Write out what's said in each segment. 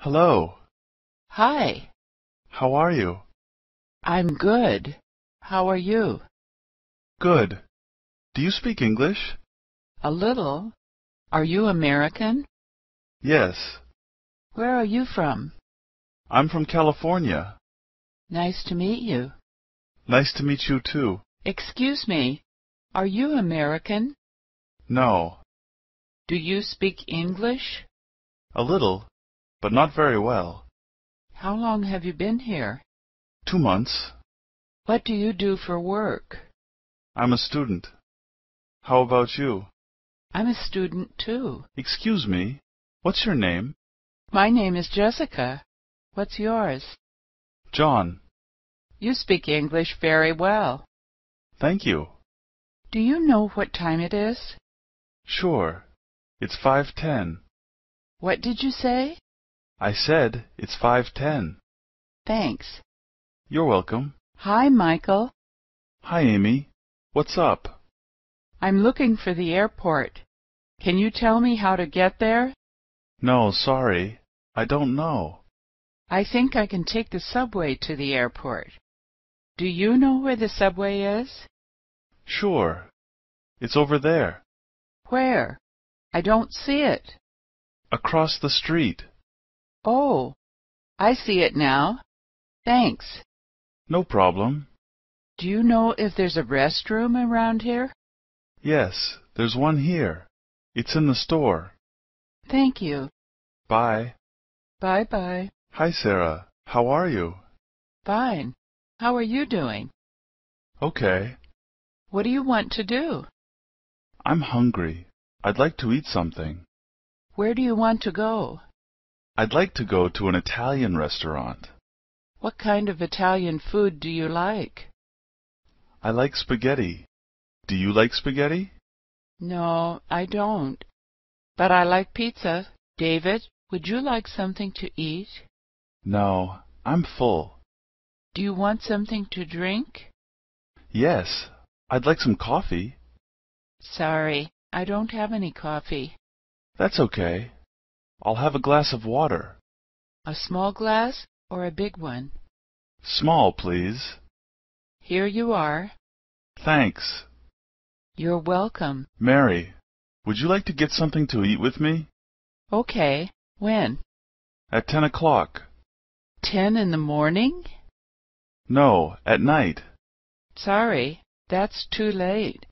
Hello. Hi, How are you? I'm good. How are you? Good. Do you speak English? A little. Are you American? Yes. Where are you from? I'm from California. Nice to meet you. Nice to meet you too. Excuse me, are you American? No. Do you speak English? A little, but not very well. How long have you been here? Two months. What do you do for work? I'm a student. How about you? I'm a student too. Excuse me. What's your name? My name is Jessica. What's yours? John. You speak English very well. Thank you. Do you know what time it is? Sure. It's five ten. What did you say? I said it's five ten. Thanks. You're welcome. Hi, Michael. Hi, Amy. What's up? I'm looking for the airport. Can you tell me how to get there? No, sorry. I don't know. I think I can take the subway to the airport. Do you know where the subway is? Sure. It's over there. Where? I don't see it. Across the street. Oh, I see it now. Thanks. No problem. Do you know if there's a restroom around here? Yes, there's one here. It's in the store. Thank you. Bye. Bye bye. Hi, Sarah. How are you? Fine. How are you doing? Okay. What do you want to do? I'm hungry. I'd like to eat something. Where do you want to go? I'd like to go to an Italian restaurant. What kind of Italian food do you like? I like spaghetti. Do you like spaghetti? No, I don't. But I like pizza. David, would you like something to eat? No, I'm full. Do you want something to drink? Yes, I'd like some coffee. Sorry, I don't have any coffee. That's okay. I'll have a glass of water. A small glass or a big one? Small, please. Here you are. Thanks. You're welcome. Mary, would you like to get something to eat with me? Okay. When? At ten o'clock. Ten in the morning? No, at night. Sorry, that's too late.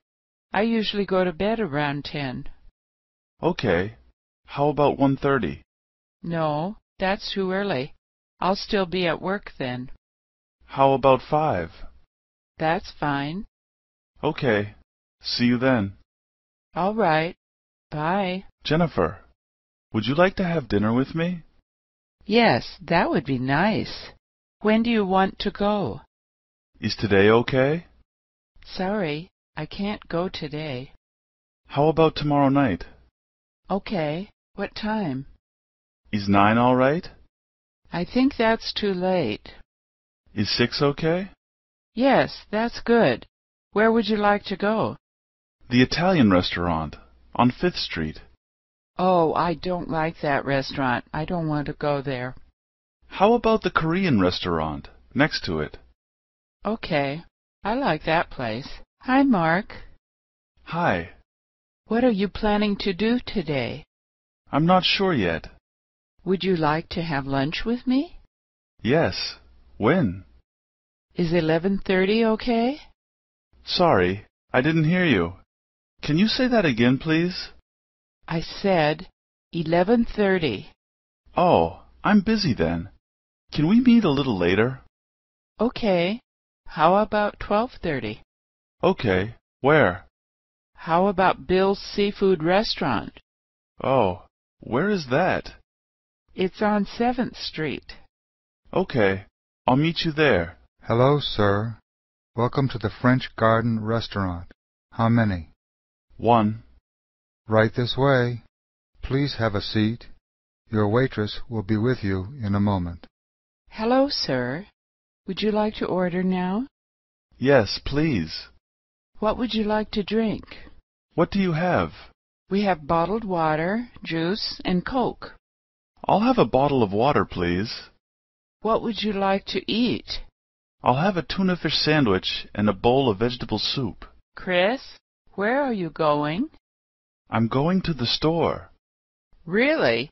I usually go to bed around ten. Okay. How about one thirty? No, that's too early. I'll still be at work then. How about five? That's fine. Okay. See you then. All right. Bye. Jennifer, would you like to have dinner with me? Yes, that would be nice. When do you want to go? Is today okay? Sorry, I can't go today. How about tomorrow night? Okay. What time? Is nine all right? I think that's too late. Is six okay? Yes, that's good. Where would you like to go? The Italian restaurant on Fifth Street. Oh, I don't like that restaurant. I don't want to go there. How about the Korean restaurant next to it? Okay. I like that place. Hi, Mark. Hi. What are you planning to do today? I'm not sure yet. Would you like to have lunch with me? Yes. When? Is 11:30 okay? Sorry, I didn't hear you. Can you say that again, please? I said 11:30. Oh, I'm busy then. Can we meet a little later? Okay. How about 12:30? Okay. Where? How about Bill's Seafood Restaurant? Oh, where is that? It's on 7th Street. Okay. I'll meet you there. Hello, sir. Welcome to the French Garden Restaurant. How many? One. Right this way. Please have a seat. Your waitress will be with you in a moment. Hello, sir. Would you like to order now? Yes, please. What would you like to drink? What do you have? We have bottled water, juice, and Coke. I'll have a bottle of water, please. What would you like to eat? I'll have a tuna fish sandwich and a bowl of vegetable soup. Chris, where are you going? I'm going to the store. Really?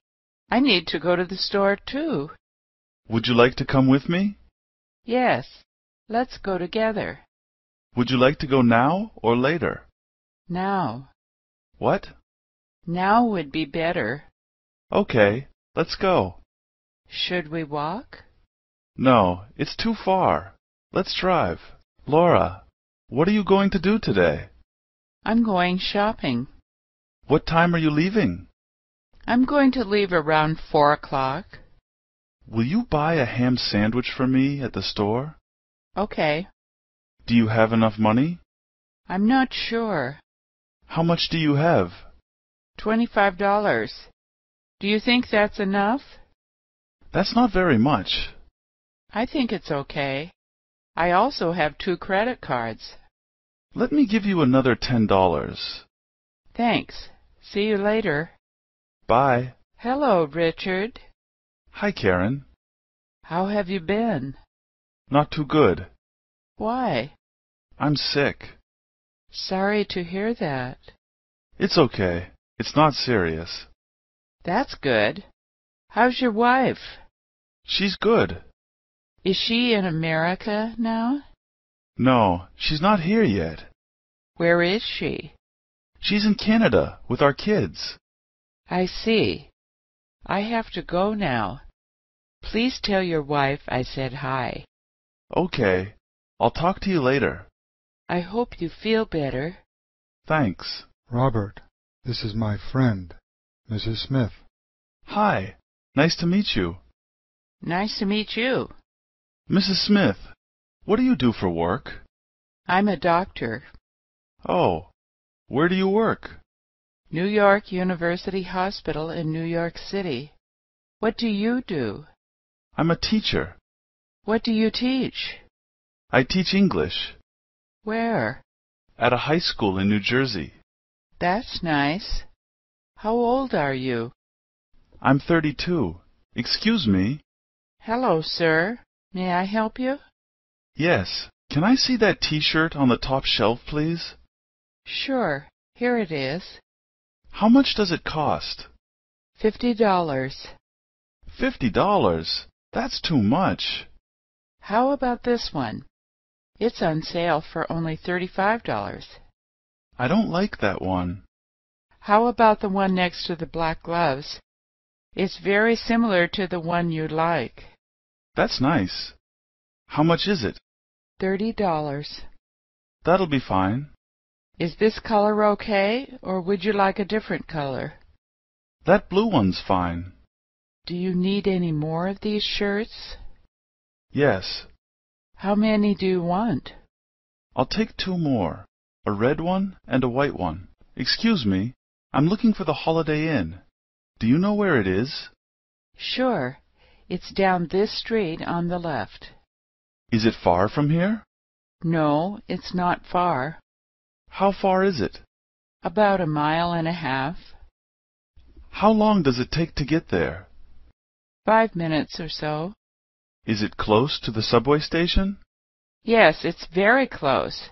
I need to go to the store too. Would you like to come with me? Yes, let's go together. Would you like to go now or later? Now. What? Now would be better. Okay, let's go. Should we walk? No, it's too far. Let's drive. Laura, what are you going to do today? I'm going shopping. What time are you leaving? I'm going to leave around four o'clock. Will you buy a ham sandwich for me at the store? Okay. Do you have enough money? I'm not sure. How much do you have? Twenty-five dollars. Do you think that's enough? That's not very much. I think it's okay. I also have two credit cards. Let me give you another ten dollars. Thanks. See you later. Bye. Hello, Richard. Hi, Karen. How have you been? Not too good. Why? I'm sick. Sorry to hear that. It's okay. It's not serious. That's good. How's your wife? She's good. Is she in America now? No, she's not here yet. Where is she? She's in Canada with our kids. I see. I have to go now. Please tell your wife I said hi. Okay. I'll talk to you later. I hope you feel better. Thanks. Robert, this is my friend, Mrs. Smith. Hi. Nice to meet you. Nice to meet you. Mrs. Smith, what do you do for work? I'm a doctor. Oh, where do you work? New York University Hospital in New York City. What do you do? I'm a teacher. What do you teach? I teach English Where? at a high school in New Jersey. That's nice. How old are you? I'm 32. Excuse me. Hello, sir. May I help you? Yes. Can I see that t-shirt on the top shelf, please? Sure. Here it is. How much does it cost? Fifty dollars. Fifty dollars. That's too much. How about this one? It's on sale for only thirty-five dollars. I don't like that one. How about the one next to the black gloves? It's very similar to the one you like. That's nice. How much is it? Thirty dollars. That'll be fine. Is this color okay, or would you like a different color? That blue one's fine. Do you need any more of these shirts? Yes. How many do you want? I'll take two more. A red one and a white one. Excuse me. I'm looking for the Holiday Inn. Do you know where it is? Sure. It's down this street on the left. Is it far from here? No, it's not far. How far is it? About a mile and a half. How long does it take to get there? Five minutes or so. Is it close to the subway station? Yes, it's very close.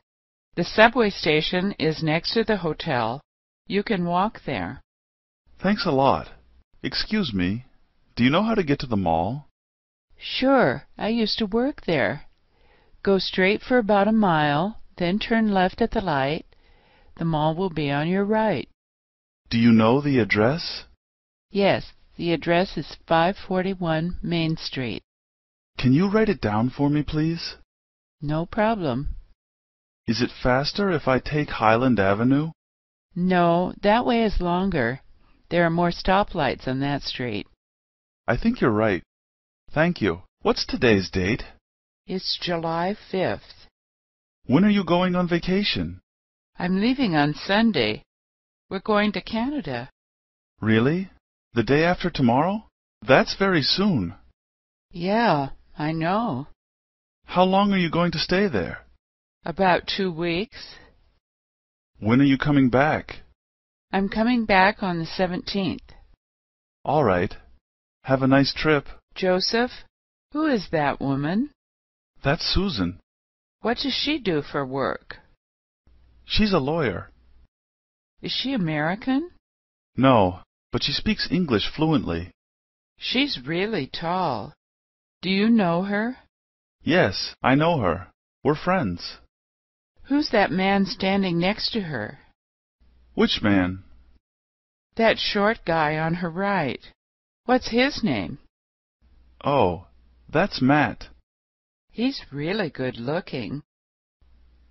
The subway station is next to the hotel. You can walk there. Thanks a lot. Excuse me. Do you know how to get to the mall? Sure, I used to work there. Go straight for about a mile, then turn left at the light. The mall will be on your right. Do you know the address? Yes, the address is 541 Main Street. Can you write it down for me, please? No problem. Is it faster if I take Highland Avenue? No, that way is longer. There are more stoplights on that street. I think you're right. Thank you. What's today's date? It's July 5th. When are you going on vacation? I'm leaving on Sunday. We're going to Canada. Really? The day after tomorrow? That's very soon. Yeah, I know. How long are you going to stay there? About two weeks. When are you coming back? I'm coming back on the 17th. All right. Have a nice trip. Joseph, who is that woman? That's Susan. What does she do for work? She's a lawyer. Is she American? No, but she speaks English fluently. She's really tall. Do you know her? Yes, I know her. We're friends. Who's that man standing next to her? Which man? That short guy on her right. What's his name? Oh, that's Matt. He's really good looking.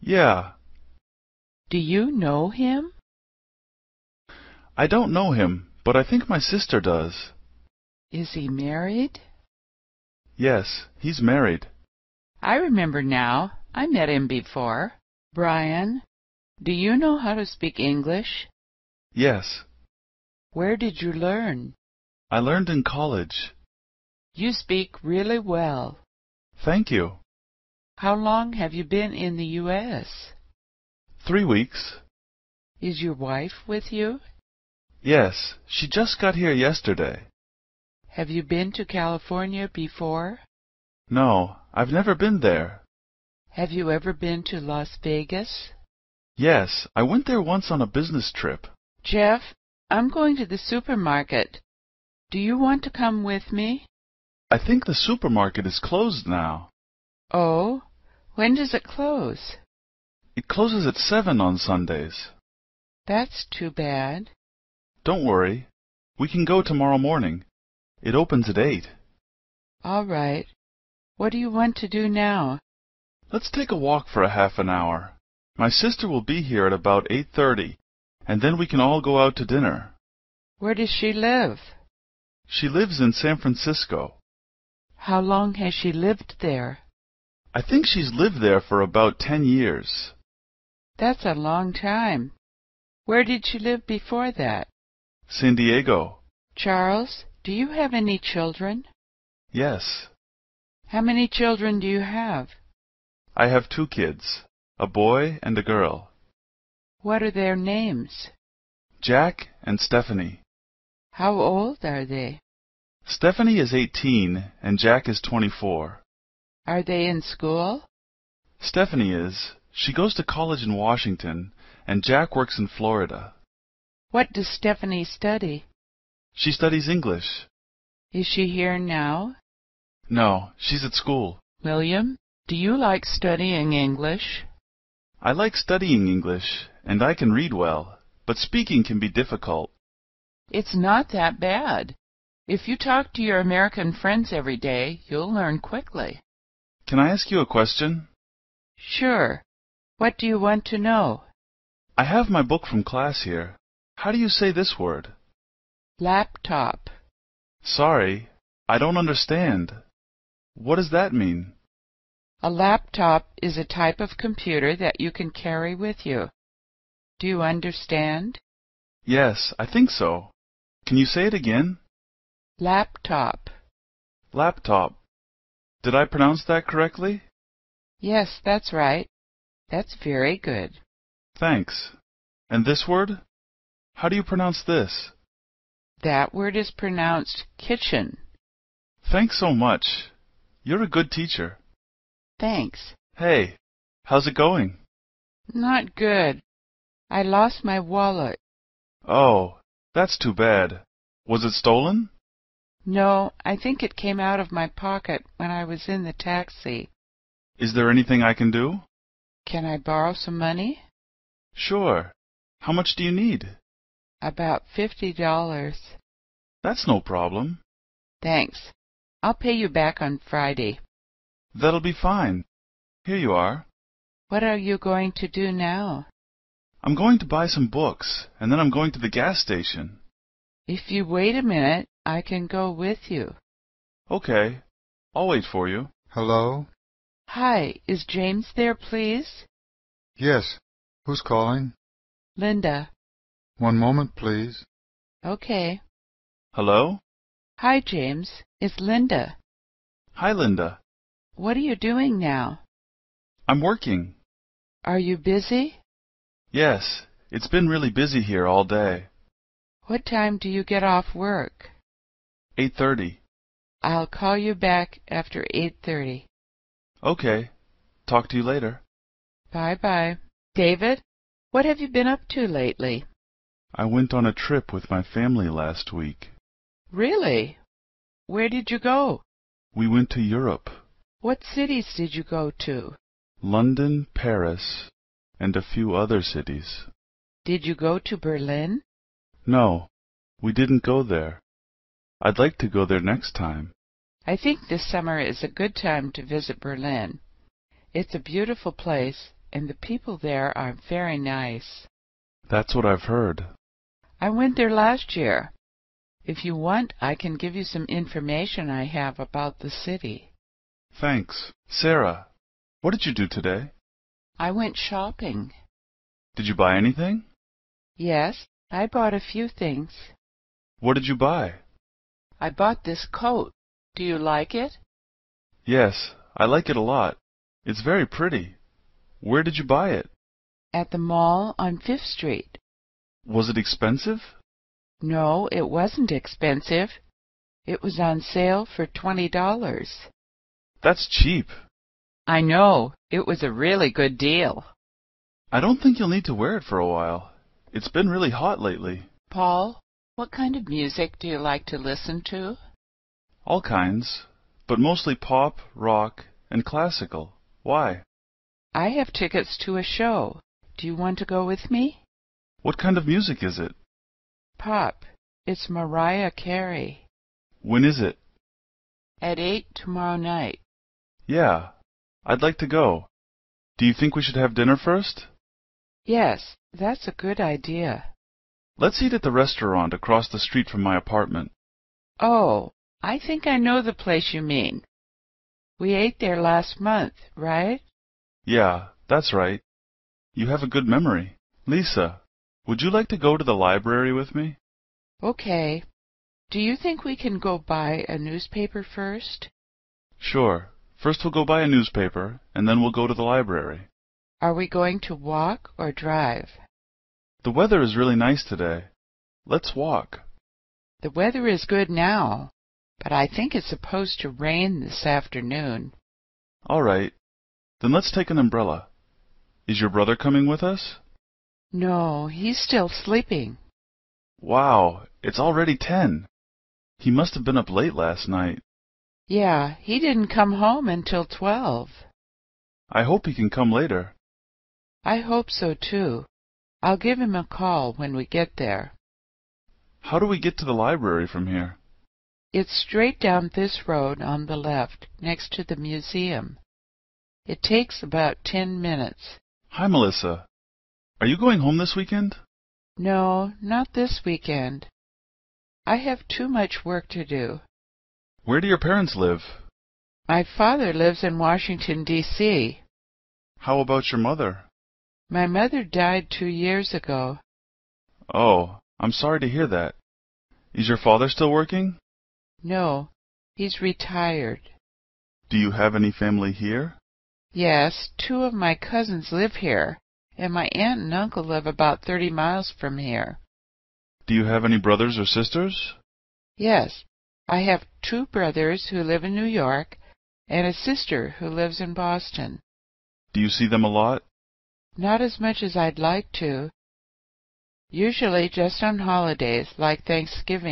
Yeah, Do you know him? I don't know him, but I think my sister does. Is he married? Yes, he's married. I remember now. I met him before. Brian, do you know how to speak English? Yes, Where did you learn? I learned in college. You speak really well. Thank you. How long have you been in the U.S.? Three weeks. Is your wife with you? Yes, she just got here yesterday. Have you been to California before? No, I've never been there. Have you ever been to Las Vegas? Yes, I went there once on a business trip. Jeff, I'm going to the supermarket. Do you want to come with me? I think the supermarket is closed now. Oh, when does it close? It closes at seven on Sundays. That's too bad. Don't worry. We can go tomorrow morning. It opens at eight. All right. What do you want to do now? Let's take a walk for a half an hour. My sister will be here at about eight thirty, and then we can all go out to dinner. Where does she live? She lives in San Francisco. How long has she lived there? I think she's lived there for about ten years. That's a long time. Where did she live before that? San Diego. Charles, do you have any children? Yes. How many children do you have? I have two kids, a boy and a girl, What are their names? Jack and Stephanie. How old are they? Stephanie is 18 and Jack is 24. Are they in school? Stephanie is. She goes to college in Washington and Jack works in Florida. What does Stephanie study? She studies English. Is she here now? No, she's at school. William, do you like studying English? I like studying English and I can read well, but speaking can be difficult. It's not that bad. If you talk to your American friends every day, you'll learn quickly. Can I ask you a question? Sure. What do you want to know? I have my book from class here. How do you say this word? Laptop. Sorry, I don't understand. What does that mean? A laptop is a type of computer that you can carry with you. Do you understand? Yes, I think so. Can you say it again? Laptop. Laptop. Did I pronounce that correctly? Yes, that's right. That's very good. Thanks. And this word? How do you pronounce this? That word is pronounced kitchen. Thanks so much. You're a good teacher. Thanks. Hey, how's it going? Not good. I lost my wallet. Oh, that's too bad. Was it stolen? No, I think it came out of my pocket when I was in the taxi. Is there anything I can do? Can I borrow some money? Sure. How much do you need? About fifty dollars. That's no problem. Thanks. I'll pay you back on Friday. That'll be fine. Here you are. What are you going to do now? I'm going to buy some books, and then I'm going to the gas station. If you wait a minute, I can go with you. Okay. I'll wait for you. Hello? Hi, is James there, please? Yes. Who's calling? Linda. One moment, please. Okay. Hello? Hi, James. It's Linda. Hi, Linda. What are you doing now? I'm working. Are you busy? Yes, it's been really busy here all day. What time do you get off work? 8.30. I'll call you back after 8.30. Okay. Talk to you later. Bye-bye. David, what have you been up to lately? I went on a trip with my family last week. Really? Where did you go? We went to Europe. What cities did you go to? London, Paris, and a few other cities. Did you go to Berlin? No, we didn't go there. I'd like to go there next time. I think this summer is a good time to visit Berlin. It's a beautiful place, and the people there are very nice. That's what I've heard. I went there last year. If you want, I can give you some information I have about the city. Thanks. Sarah, what did you do today? I went shopping. Did you buy anything? Yes, I bought a few things. What did you buy? I bought this coat. Do you like it? Yes, I like it a lot. It's very pretty. Where did you buy it? At the mall on Fifth Street. Was it expensive? No, it wasn't expensive. It was on sale for twenty dollars. That's cheap. I know. It was a really good deal. I don't think you'll need to wear it for a while. It's been really hot lately. Paul, what kind of music do you like to listen to? All kinds, but mostly pop, rock, and classical. Why? I have tickets to a show. Do you want to go with me? What kind of music is it? Pop. It's Mariah Carey. When is it? At eight tomorrow night. Yeah, I'd like to go. Do you think we should have dinner first? Yes, that's a good idea. Let's eat at the restaurant across the street from my apartment. Oh, I think I know the place you mean. We ate there last month, right? Yeah, that's right. You have a good memory. Lisa, would you like to go to the library with me? Okay. Do you think we can go buy a newspaper first? Sure. First we'll go buy a newspaper, and then we'll go to the library. Are we going to walk or drive? The weather is really nice today. Let's walk. The weather is good now, but I think it's supposed to rain this afternoon. All right. Then let's take an umbrella. Is your brother coming with us? No, he's still sleeping. Wow, it's already ten. He must have been up late last night. Yeah, he didn't come home until twelve. I hope he can come later. I hope so too. I'll give him a call when we get there. How do we get to the library from here? It's straight down this road on the left, next to the museum. It takes about ten minutes. Hi, Melissa. Are you going home this weekend? No, not this weekend. I have too much work to do. Where do your parents live? My father lives in Washington, D.C. How about your mother? My mother died two years ago. Oh, I'm sorry to hear that. Is your father still working? No, he's retired. Do you have any family here? Yes, two of my cousins live here, and my aunt and uncle live about thirty miles from here. Do you have any brothers or sisters? Yes, I have two brothers who live in New York and a sister who lives in Boston. Do you see them a lot? Not as much as I'd like to. Usually just on holidays like Thanksgiving.